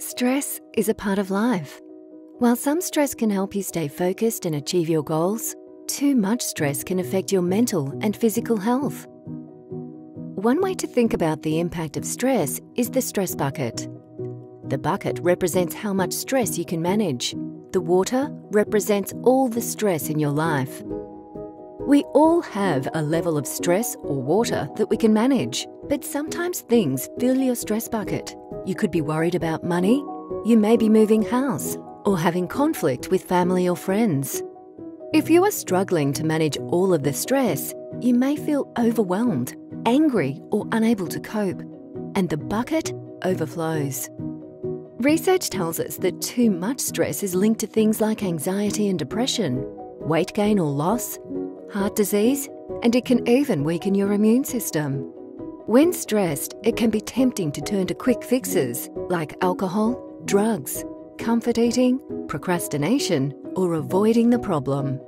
Stress is a part of life. While some stress can help you stay focused and achieve your goals, too much stress can affect your mental and physical health. One way to think about the impact of stress is the stress bucket. The bucket represents how much stress you can manage. The water represents all the stress in your life. We all have a level of stress or water that we can manage, but sometimes things fill your stress bucket. You could be worried about money, you may be moving house, or having conflict with family or friends. If you are struggling to manage all of the stress, you may feel overwhelmed, angry, or unable to cope, and the bucket overflows. Research tells us that too much stress is linked to things like anxiety and depression, weight gain or loss, heart disease, and it can even weaken your immune system. When stressed, it can be tempting to turn to quick fixes like alcohol, drugs, comfort eating, procrastination, or avoiding the problem.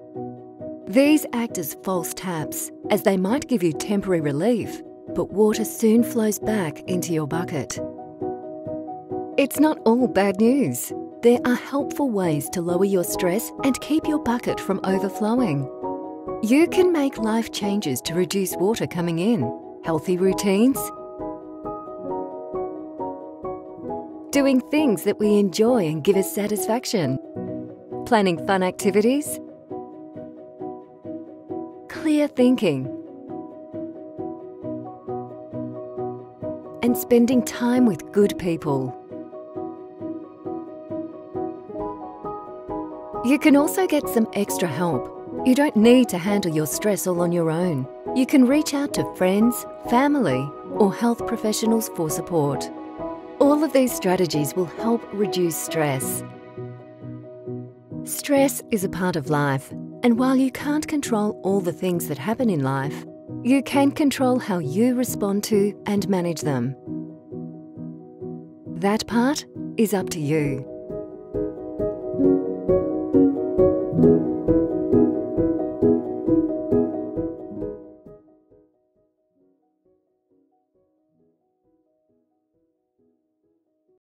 These act as false taps, as they might give you temporary relief, but water soon flows back into your bucket. It's not all bad news. There are helpful ways to lower your stress and keep your bucket from overflowing. You can make life changes to reduce water coming in, healthy routines, doing things that we enjoy and give us satisfaction, planning fun activities, clear thinking, and spending time with good people. You can also get some extra help you don't need to handle your stress all on your own. You can reach out to friends, family, or health professionals for support. All of these strategies will help reduce stress. Stress is a part of life, and while you can't control all the things that happen in life, you can control how you respond to and manage them. That part is up to you.